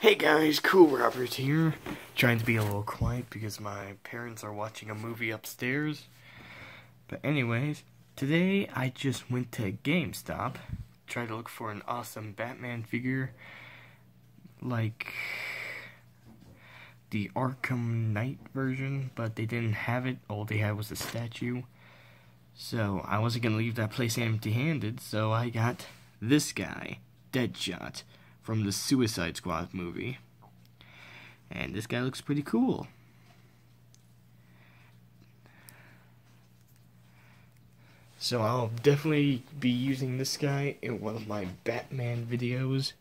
Hey guys, Cool Robert here. Trying to be a little quiet because my parents are watching a movie upstairs. But anyways, today I just went to GameStop, tried to look for an awesome Batman figure, like the Arkham Knight version, but they didn't have it. All they had was a statue. So I wasn't gonna leave that place empty-handed, so I got this guy, Deadshot from the Suicide Squad movie. And this guy looks pretty cool. So I'll definitely be using this guy in one of my Batman videos.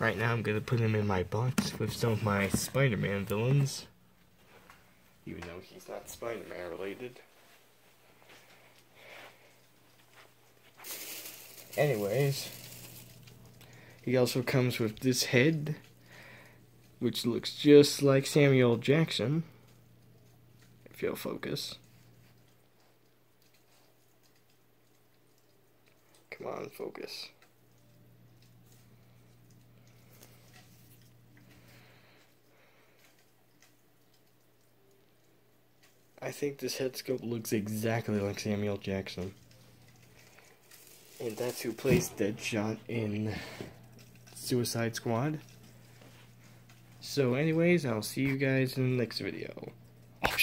Right now I'm going to put him in my box with some of my Spider-Man villains. Even though he's not Spider-Man related. Anyways, he also comes with this head, which looks just like Samuel Jackson. If you'll focus. Come on, focus. I think this head sculpt looks exactly like Samuel Jackson. And that's who plays Deadshot in Suicide Squad. So anyways, I'll see you guys in the next video. Oh,